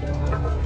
Música